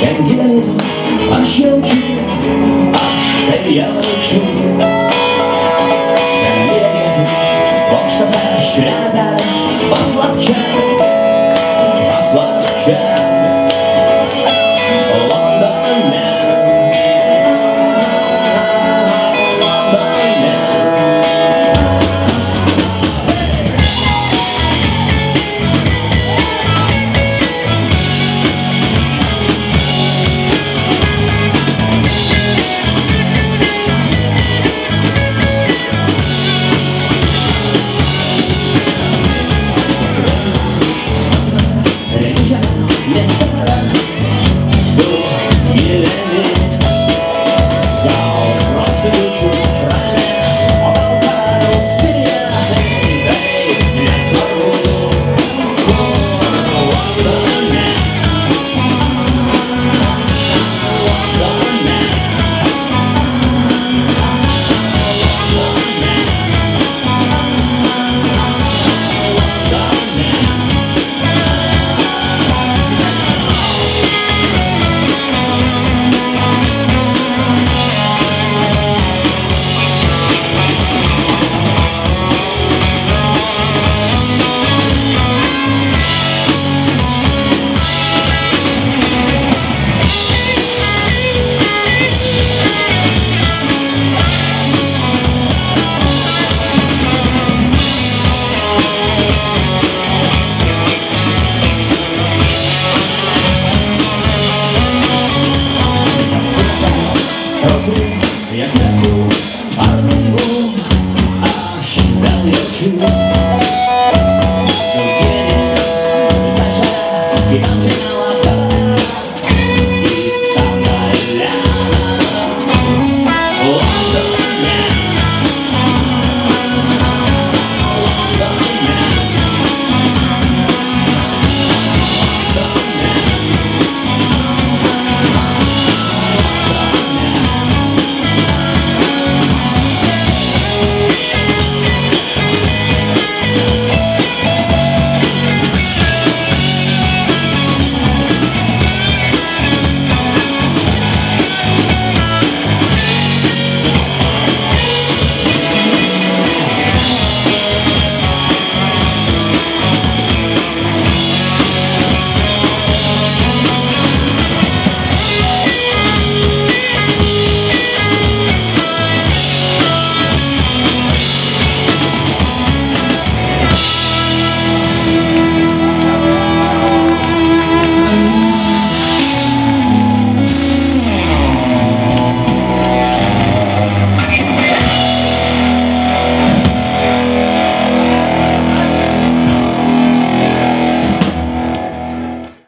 Denn Geld, you i show you Yeah.